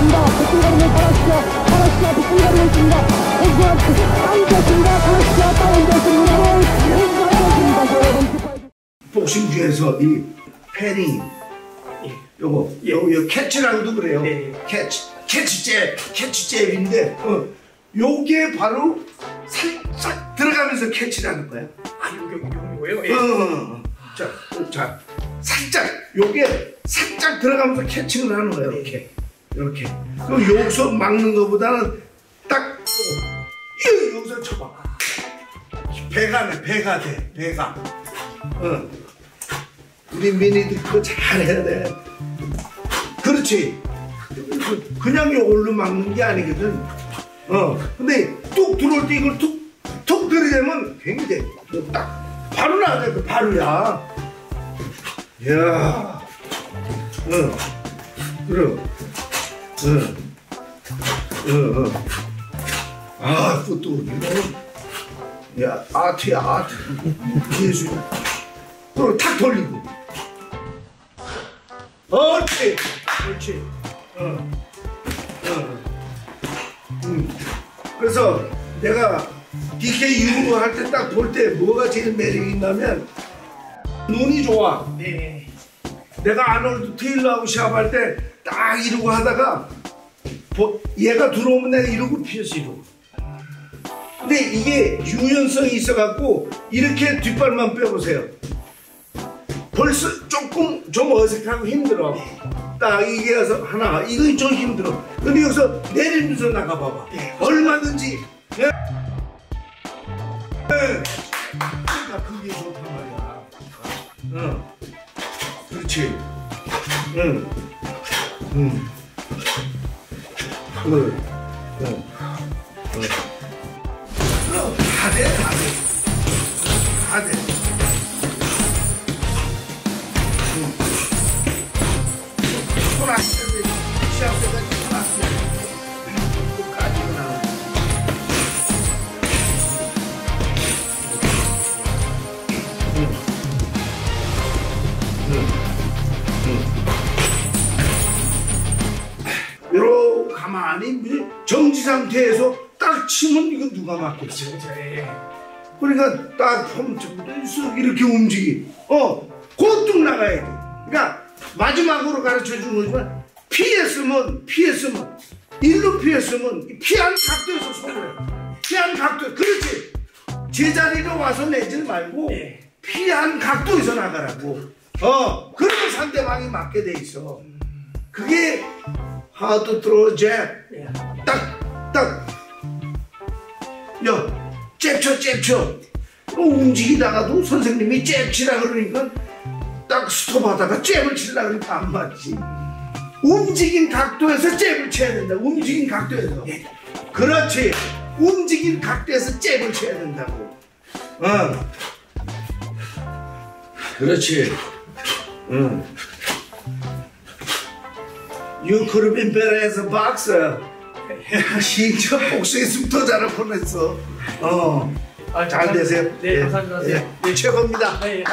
감사합니다. 복근가루를 팔았시오. 팔았시오. 복근가루를 있습니다. 빵쳤습니다. 팔았시오. 다운됐습니다. 행복하셨습니다. 여러분 축하해 복싱 중에서 이 패닝 예. 요거 요, 요 캐치라고도 그래요. 네. 캐치 캐치잽 캐치잽인데 어, 요게 바로 살짝 들어가면서 캐치라는 거야. 아, 요거, 요거요? 예. 어, 자, 어, 자, 살짝 요게 살짝 들어가면서 캐칭을 하는 거야 이렇게 이렇게. 그 여기서 막는 것보다는 딱 이, 여기서 쳐봐. 배가 돼, 배가 돼, 배가. 어. 우리 민이들 그거 잘해야 돼. 그렇지. 그- 그냥 요걸로 막는 게 아니거든. 어. 근데 뚝 들어올 때 이걸 툭, 툭 들이대면 돼. 이거 딱. 바로 나야 돼. 그 바로야. 이야. 응. 그럼. 응. 응, 응. 아, 그것도 이거는. 야, 아트야, 아트. 예술이야. 그리고 탁 돌리고. 옳지. 옳지. 어. 어. 음. 그래서 내가 DK 유로 할때 딱 볼 때 뭐가 제일 매력이 있냐면 눈이 좋아. 네. 내가 아놀드 테일러하고 시합할 때 딱 이러고 하다가 보- 얘가 들어오면 내가 이러고 피해서 이러고. 근데 이게 유연성이 있어갖고 이렇게 뒷발만 빼보세요. 벌써 조금 좀 어색하고 힘들어. 딱 이게 와서 하나 이거 좀 힘들어. 근데 여기서 내리면서 나가봐봐. 네. 얼마든지. 예. 예. 그러니까 그게 좋단 말이야. 응. 그렇지. 응. 응. 응. 응. 응. 어, 다 돼, 다 돼. 다 돼. 가만히 정지 상태에서 딱 치면 이거 누가 맞겠어? 그렇죠. 예. 그러니까 딱 펌쩍 이렇게 움직이. 어, 곧뚝 나가야 돼. 그러니까 마지막으로 가르쳐 주는 거지만 피했으면 피했으면 일로 피했으면 피한 각도에서 손을 해. 피한 각도. 그렇지. 제자리로 와서 내질 말고 네. 피한 각도에서 나가라고. 어, 그러면 상대방이 맞게 돼 있어. 그게 하드 트로 잽. 예. 딱, 딱. 야, 잽쳐, 잽쳐. 어, 움직이다가도 선생님이 잽치라 그러니까 딱 스톱하다가 잽을 치려고 그러니까 안 맞지. 움직인 각도에서 잽을 쳐야 된다. 움직인 각도에서. 그렇지. 움직인 각도에서 잽을 쳐야 된다고. 어. 그렇지. 응. You could have been better as a boxer. 진짜 복수했으면 더 잘할 뻔했어. 어. 아, 잘 되세요. 네, 감사합니다. 예, 예, 최고입니다. 네, 예.